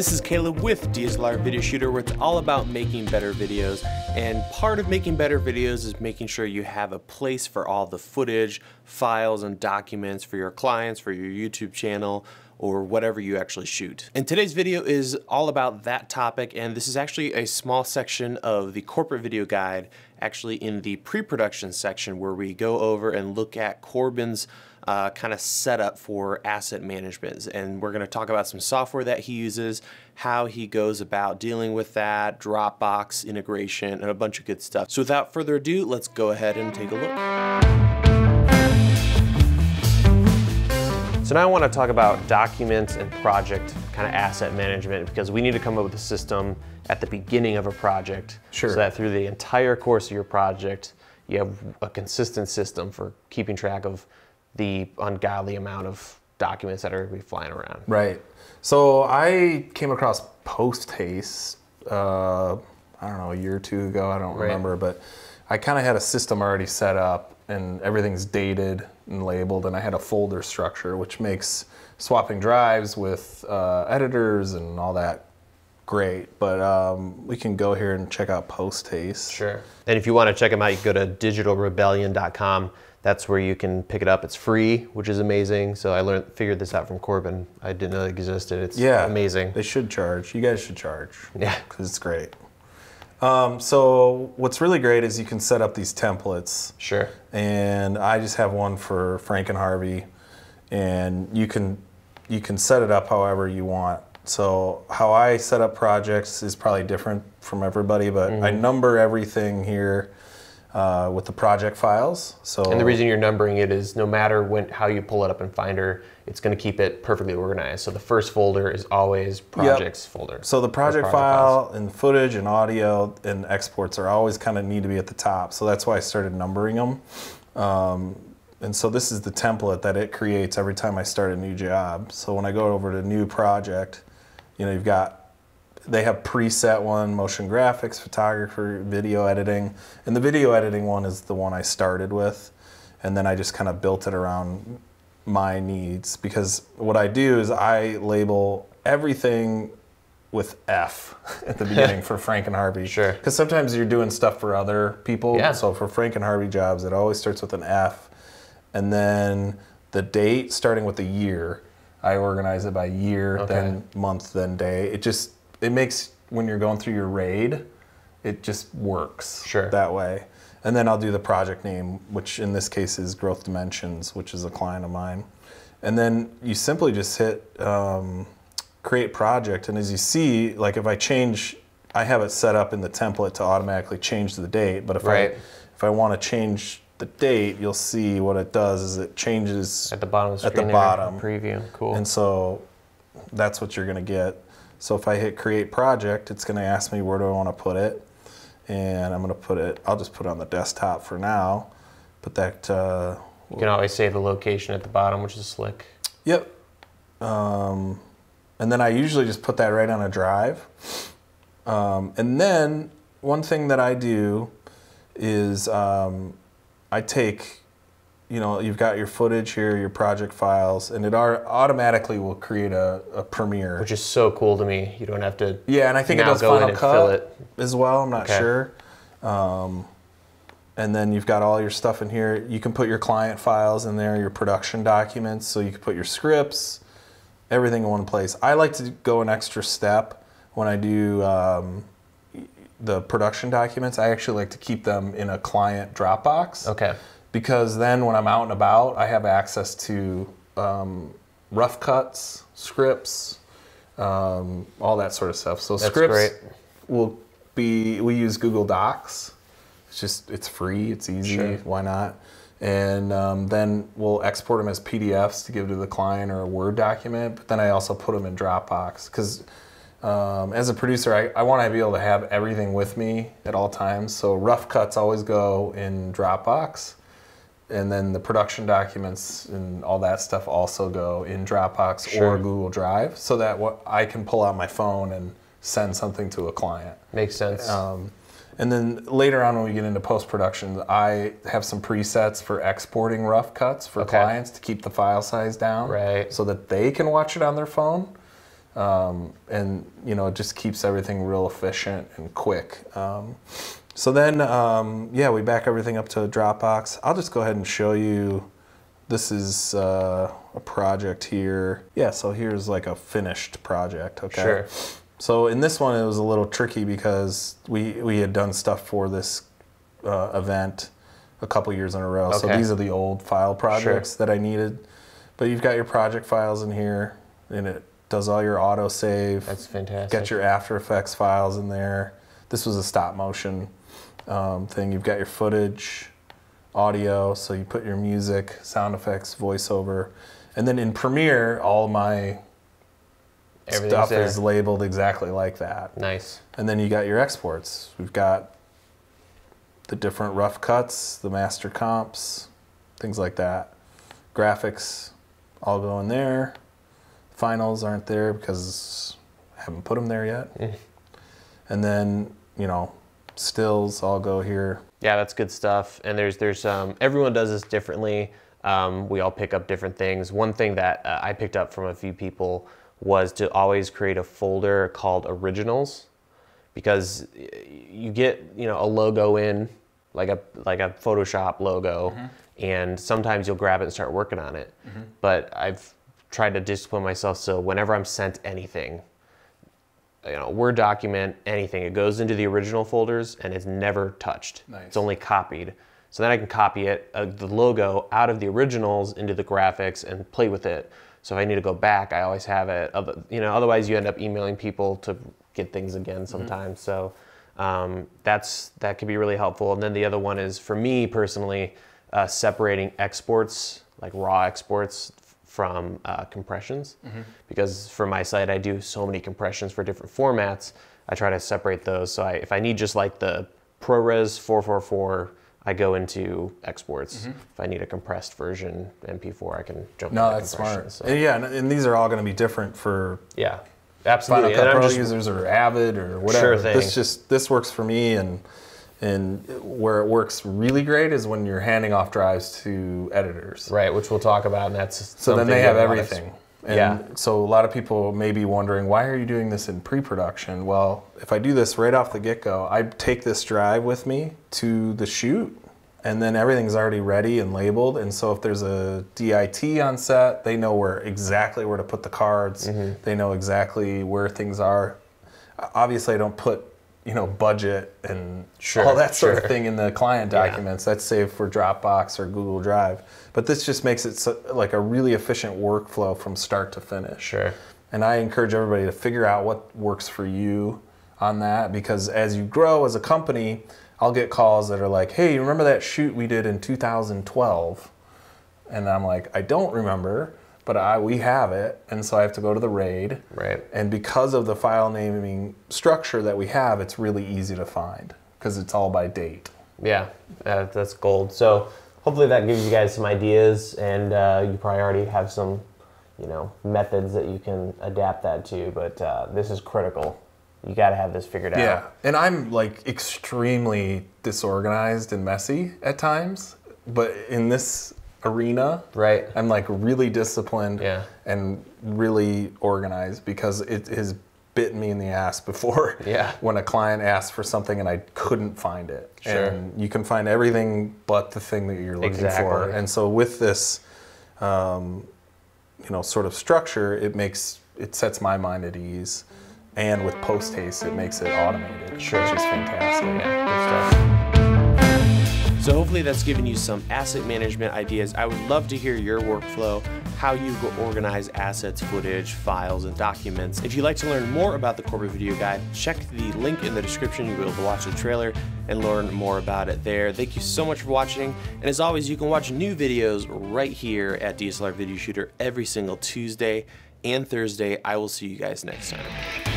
this is Caleb with DSLR Video Shooter, where it's all about making better videos. And part of making better videos is making sure you have a place for all the footage, files, and documents for your clients, for your YouTube channel, or whatever you actually shoot. And today's video is all about that topic, and this is actually a small section of the corporate video guide, actually in the pre-production section where we go over and look at Corbyn's uh, kind of setup for asset management. And we're going to talk about some software that he uses, how he goes about dealing with that, Dropbox integration, and a bunch of good stuff. So without further ado, let's go ahead and take a look. So now I want to talk about documents and project kind of asset management because we need to come up with a system at the beginning of a project Sure. so that through the entire course of your project, you have a consistent system for keeping track of the ungodly amount of documents that are going to be flying around. Right. So I came across Post Haste, uh, I don't know, a year or two ago. I don't Right. remember, but I kind of had a system already set up and everything's dated and labeled, and I had a folder structure, which makes swapping drives with uh, editors and all that great. But um, we can go here and check out Post Haste. Sure. And if you want to check them out, you can go to digitalrebellion.com. That's where you can pick it up. It's free, which is amazing. So I learned, figured this out from Corbyn. I didn't know it existed. It's Yeah, amazing. They should charge. You guys should charge. Yeah. because it's great. Um, so what's really great is you can set up these templates, Sure. and I just have one for Frank and Harvey, and you can you can set it up however you want. So how I set up projects is probably different from everybody, but I Mm-hmm. number everything here uh, with the project files. So And the reason you're numbering it is no matter when how you pull it up in Finder, it's going to keep it perfectly organized. So the first folder is always projects folder. So the project, project files. file and footage and audio and exports are always kind of need to be at the top. So that's why I started numbering them. Um, and so this is the template that it creates every time I start a new job. So when I go over to new project, you know, you've got they have preset one, motion graphics, photographer, video editing, and the video editing one is the one I started with, and then I just kind of built it around my needs because what I do is I label everything with F at the beginning for Frank and Harvey. Sure. Because sometimes you're doing stuff for other people. Yeah. So for Frank and Harvey jobs, it always starts with an F, and then the date starting with the year. I organize it by year, Okay. then month, then day. It just it makes when you're going through your raid, it just works Sure. that way. And then I'll do the project name, which in this case is Growth Dimensions, which is a client of mine. And then you simply just hit um, create project. And as you see, like if I change, I have it set up in the template to automatically change the date. But if Right. I if I want to change the date, you'll see what it does is it changes At the bottom of the At the bottom. preview. Cool. and so that's what you're going to get. So if I hit create project, it's going to ask me where do I want to put it. And I'm going to put it, I'll just put it on the desktop for now. Put that, uh, you can always save the location at the bottom, which is slick. yep. Um, and then I usually just put that right on a drive. Um, and then one thing that I do is um, I take, you know, you've got your footage here, your project files, and it ar- automatically will create a, a Premiere. Which is so cool to me. You don't have to. Yeah, and I think it does Final Cut fill it. as well. I'm not Okay. sure. Um, and then you've got all your stuff in here. You can put your client files in there, your production documents, so you can put your scripts, everything in one place. I like to go an extra step when I do um, the production documents. I actually like to keep them in a client Dropbox Okay. because then when I'm out and about, I have access to um, rough cuts, scripts, um, all that sort of stuff. So That's scripts great. will be we use Google Docs. It's just it's free, it's easy. Sure. Why not? And um, then we'll export them as PDFs to give to the client or a Word document. But then I also put them in Dropbox because um, as a producer, I, I want to be able to have everything with me at all times. So rough cuts always go in Dropbox. And then the production documents and all that stuff also go in Dropbox Sure. or Google Drive so that what I can pull out my phone and send something to a client. Makes sense. Um, and then later on, when we get into post production, I have some presets for exporting rough cuts for Okay. clients to keep the file size down, Right. So that they can watch it on their phone. Um, and you know, it just keeps everything real efficient and quick. Um, so then, um, yeah, we back everything up to Dropbox. I'll just go ahead and show you. This is uh, a project here. Yeah, so here's like a finished project. Okay. Sure. So in this one, it was a little tricky because we we had done stuff for this uh, event a couple years in a row. Okay. So these are the old file projects that I needed. But you've got your project files in here, and it does all your auto save. That's fantastic. Got your After Effects files in there. This was a stop motion um, thing. You've got your footage, audio, so you put your music, sound effects, voiceover, and then in Premiere, all my stuff there. is labeled exactly like that. Nice. And then you got your exports. We've got the different rough cuts, the master comps, things like that. Graphics all go in there. Finals aren't there because I haven't put them there yet. and then, you know, stills all go here. Yeah, that's good stuff. And there's there's um, everyone does this differently. Um, we all pick up different things. One thing that uh, I picked up from a few people was to always create a folder called originals, because you get you know a logo in like a like a Photoshop logo, and sometimes you'll grab it and start working on it. But I've tried to discipline myself so whenever I'm sent anything, you know, Word document, anything. It goes into the original folders and it's never touched. Nice. It's only copied. So then I can copy it, uh, the logo, out of the originals into the graphics and play with it. So if I need to go back, I always have it. Other- You know, otherwise you end up emailing people to get things again sometimes. So um, that's that could be really helpful. And then the other one is for me personally, uh, separating exports like raw exports from uh, compressions because for my site I do so many compressions for different formats. I try to separate those. So I, if I need just like the ProRes 444, I go into exports. If I need a compressed version MP4, I can jump. No, into that's compression. smart. So, yeah, and, and these are all going to be different for yeah, absolutely. Final. Cut Pro just- users or Avid or whatever. Sure thing. This just this works for me, and and where it works really great is when you're handing off drives to editors. right, which we'll talk about, and that's So then they have that a lot of- everything. And Yeah. So a lot of people may be wondering why are you doing this in pre-production? Well, if I do this right off the get-go, I take this drive with me to the shoot, and then everything's already ready and labeled. And so if there's a DIT on set, they know where exactly where to put the cards. Mm-hmm. They know exactly where things are. Obviously, I don't put you know budget and Sure, all that sort sure. of thing in the client Yeah. documents. That's saved for Dropbox or Google Drive. But this just makes it so, like a really efficient workflow from start to finish. Sure. And I encourage everybody to figure out what works for you on that because as you grow as a company, I'll get calls that are like, "Hey, you remember that shoot we did in 2012?" And I'm like, "I don't remember, but I we have it." And so I have to go to the RAID. Right. And because of the file naming structure that we have, it's really easy to find because it's all by date. Yeah, uh, that's gold. So hopefully that gives you guys some ideas, and uh, you probably already have some, you know, methods that you can adapt that to. But uh, this is critical. You got to have this figured out. Yeah, and I'm like extremely disorganized and messy at times, but in this arena, Right. I'm like really disciplined Yeah. and really organized because it has bitten me in the ass before. Yeah. When a client asked for something and I couldn't find it. Sure. And you can find everything but the thing that you're looking for. Exactly. And so with this, um, you know, sort of structure, it makes it sets my mind at ease. And with post haste, it makes it automated, Sure. which is fantastic. Yeah. So hopefully that's given you some asset management ideas. I would love to hear your workflow, how you organize assets, footage, files, and documents. If you'd like to learn more about the Corporate Video Guide, check the link in the description. You'll be able to watch the trailer and learn more about it there. Thank you so much for watching. And as always, you can watch new videos right here at DSLR Video Shooter every single Tuesday and Thursday. I will see you guys next time.